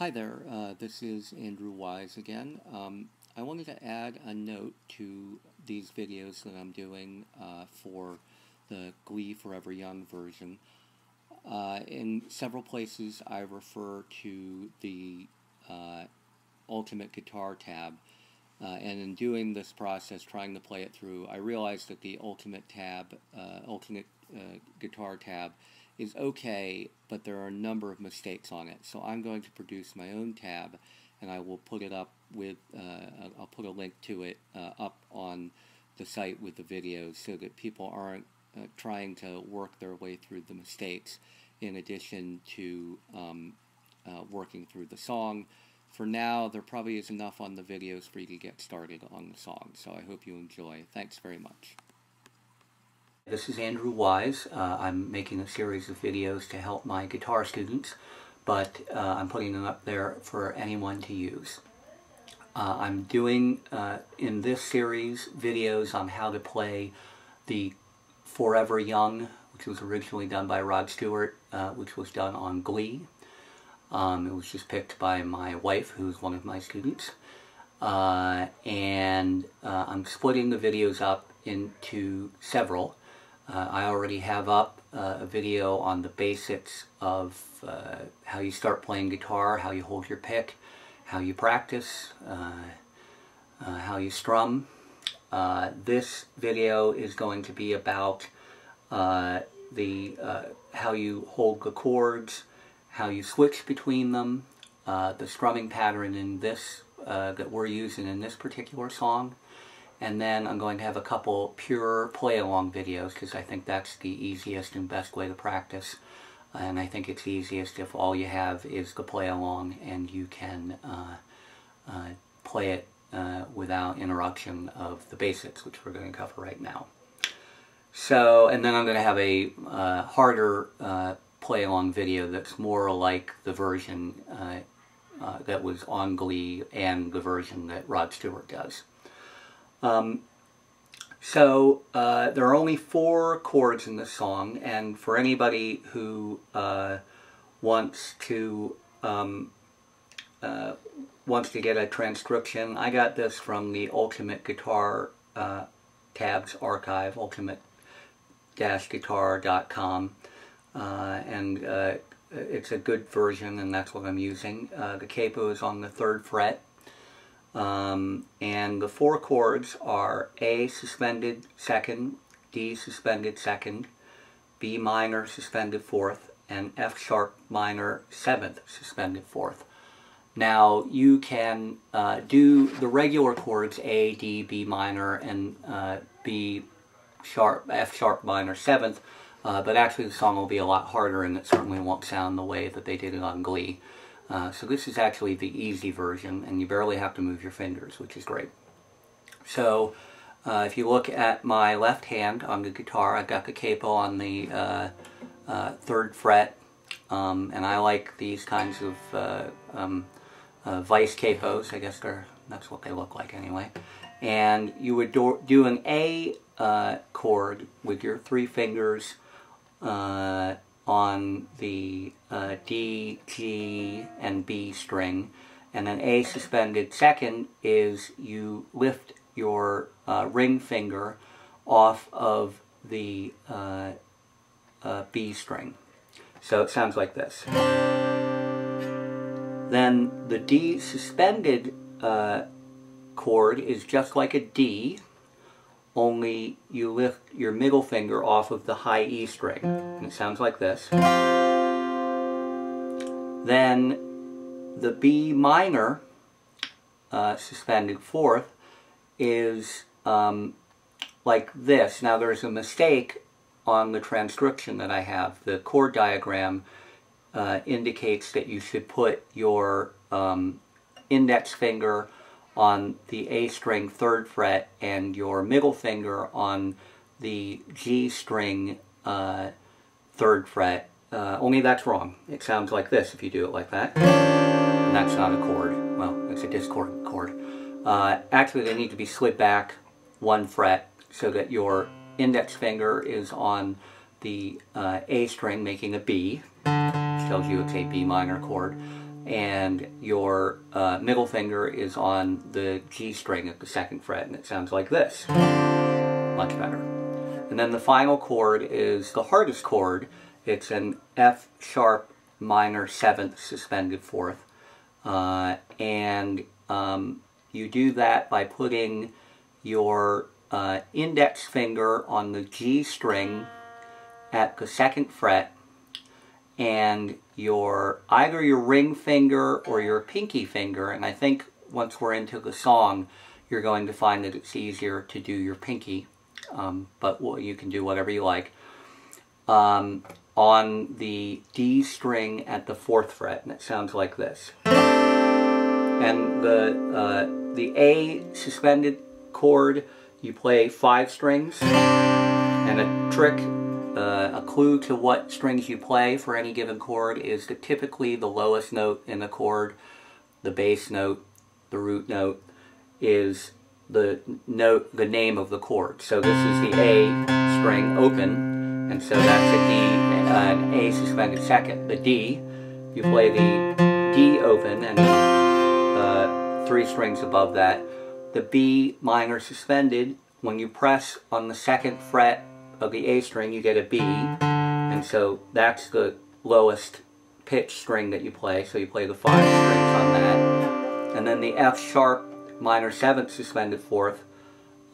Hi there, uh, this is Andrew Wise again. Um, I wanted to add a note to these videos that I'm doing uh, for the Glee Forever Young version. Uh, in several places I refer to the uh, Ultimate Guitar tab, uh, and in doing this process, trying to play it through, I realized that the Ultimate tab, uh, Ultimate Guitar tab, is okay, but there are a number of mistakes on it. So I'm going to produce my own tab, and I will put it up with, uh, I'll put a link to it uh, up on the site with the videos so that people aren't uh, trying to work their way through the mistakes in addition to um, uh, working through the song. For now, there probably is enough on the videos for you to get started on the song, so I hope you enjoy. Thanks very much. This is Andrew Wise. Uh, I'm making a series of videos to help my guitar students, but uh, I'm putting them up there for anyone to use. Uh, I'm doing uh, in this series videos on how to play the Forever Young, which was originally done by Rod Stewart, uh, which was done on Glee. Um, it was just picked by my wife, who's one of my students. Uh, and I'm splitting the videos up into several. Uh, I already have up uh, a video on the basics of uh, how you start playing guitar, how you hold your pick, how you practice, uh, uh, how you strum. Uh, this video is going to be about the how you hold the chords, how you switch between them, the strumming pattern in this that we're using in this particular song, and then I'm going to have a couple pure play-along videos because I think that's the easiest and best way to practice. And I think it's easiest if all you have is the play-along and you can uh, uh, play it uh, without interruption of the basics, which we're going to cover right now. So, and then I'm going to have a uh, harder uh, play-along video that's more like the version uh, that was on Glee and the version that Rod Stewart does. Um, so uh, there are only four chords in this song, and for anybody who uh, wants to um, uh, wants to get a transcription, I got this from the Ultimate Guitar uh, tabs archive, ultimate-guitar.com, uh, and uh, it's a good version, and that's what I'm using. the capo is on the third fret. Um, and the four chords are A suspended second, D suspended second, B minor suspended fourth, and F sharp minor seventh suspended fourth. Now you can uh, do the regular chords A, D, B minor, and uh, B sharp, F sharp minor seventh, uh, but actually the song will be a lot harder and it certainly won't sound the way that they did it on Glee. Uh, so this is actually the easy version, and you barely have to move your fingers, which is great. So uh, if you look at my left hand on the guitar, I've got the capo on the uh, uh third fret, um, and I like these kinds of uh, um, vice capos. I guess that's what they look like anyway. And you would do, do an A chord with your three fingers on the uh, D, G, and B string. And then A suspended second is you lift your uh, ring finger off of the uh, uh B string. So it sounds like this. Then the D suspended uh, chord is just like a D, only you lift your middle finger off of the high E string. And it sounds like this. Then the B minor uh, suspended fourth is um, like this. Now there's a mistake on the transcription that I have. The chord diagram uh, indicates that you should put your um, index finger on the A string third fret and your middle finger on the G string uh, third fret. Uh, only that's wrong. It sounds like this if you do it like that. And that's not a chord. Well, it's a discordant chord. Uh, actually, they need to be slid back one fret so that your index finger is on the uh, A string making a B, which tells you it's a B minor chord. And your uh, middle finger is on the G string at the second fret, and it sounds like this. Much better. And then the final chord is the hardest chord. It's an F sharp minor seventh suspended fourth. Uh, and um, you do that by putting your uh, index finger on the G string at the second fret and your either your ring finger or your pinky finger and I think once we're into the song you're going to find that it's easier to do your pinky um, but you can do whatever you like. Um, on the D string at the fourth fret and it sounds like this. And the uh, the A suspended chord you play five strings and a trick uh, a clue to what strings you play for any given chord is that typically the lowest note in the chord, the bass note, the root note, is the note, the name of the chord. So this is the A string open, and so that's a D, an A suspended second. The D, you play the D open and uh, three strings above that. The B minor suspended, when you press on the second fret of the A string, you get a B, and so that's the lowest pitch string that you play, so you play the five strings on that. And then the F sharp minor seventh suspended fourth,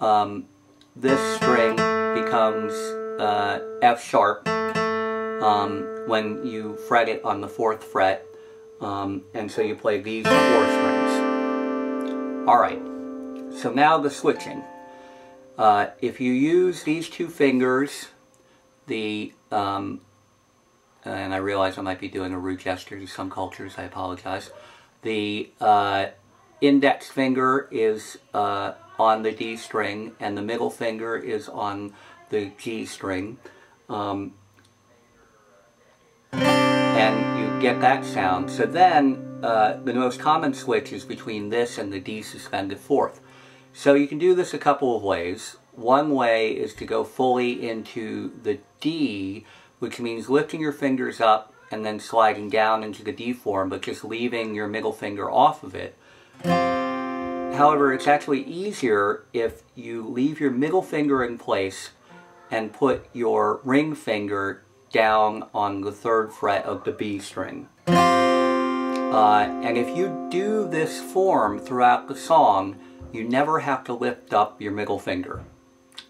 um, this string becomes uh, F sharp um, when you fret it on the fourth fret, um, and so you play these four strings. Alright, so now the switching. Uh, if you use these two fingers, the, um, and I realize I might be doing a rude gesture to some cultures, I apologize. The uh, index finger is uh, on the D string, and the middle finger is on the G string. Um, and you get that sound. So then, uh, the most common switch is between this and the D suspended fourth. So you can do this a couple of ways. One way is to go fully into the D, which means lifting your fingers up and then sliding down into the D form, but just leaving your middle finger off of it. However, it's actually easier if you leave your middle finger in place and put your ring finger down on the third fret of the B string. Uh, and if you do this form throughout the song, you never have to lift up your middle finger.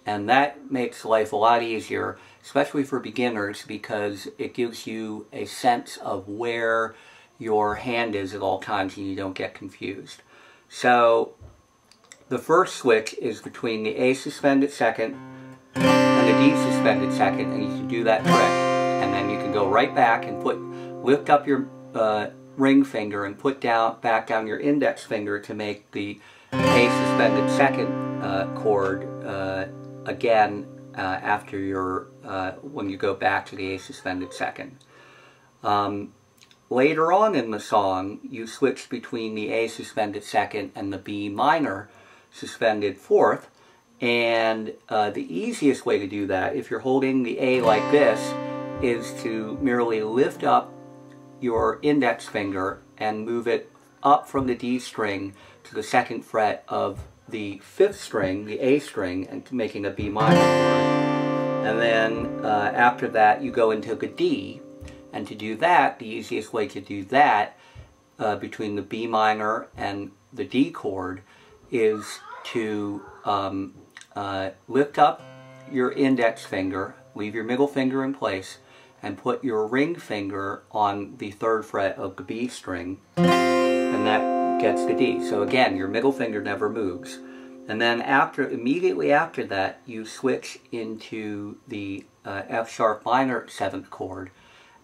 And that makes life a lot easier, especially for beginners, because it gives you a sense of where your hand is at all times and you don't get confused. So the first switch is between the A suspended second and the D suspended second, and you can do that trick. And then you can go right back and put lift up your uh, ring finger and put down back down your index finger to make the a suspended second uh, chord uh, again uh, after your uh, when you go back to the A suspended second. Um, later on in the song, you switch between the A suspended second and the B minor suspended fourth. And uh, the easiest way to do that, if you're holding the A like this, is to merely lift up your index finger and move it up from the D string to the second fret of the fifth string, the A string, and making a B minor chord. And then uh, after that, you go into the D. And to do that, the easiest way to do that uh, between the B minor and the D chord is to um, uh, lift up your index finger, leave your middle finger in place, and put your ring finger on the third fret of the B string. And that gets the D. So again, your middle finger never moves. And then after, immediately after that, you switch into the uh, F sharp minor seventh chord.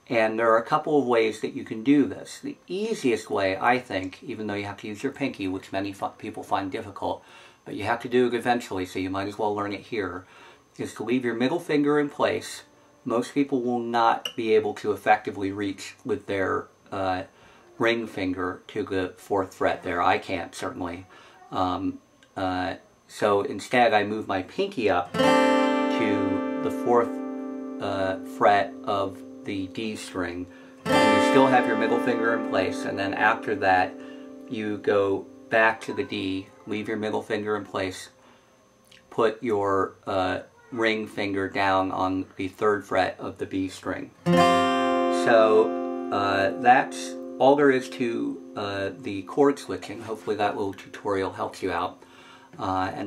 And there are a couple of ways that you can do this. The easiest way, I think, even though you have to use your pinky, which many people find difficult, but you have to do it eventually, so you might as well learn it here, is to leave your middle finger in place. Most people will not be able to effectively reach with their uh, ring finger to the fourth fret there. I can't, certainly. Um, uh, so instead, I move my pinky up to the fourth uh, fret of the D string and you still have your middle finger in place, and then after that, you go back to the D, leave your middle finger in place, put your uh, ring finger down on the third fret of the B string. So uh, that's all there is to uh, the chord switching. Hopefully that little tutorial helps you out. Uh, and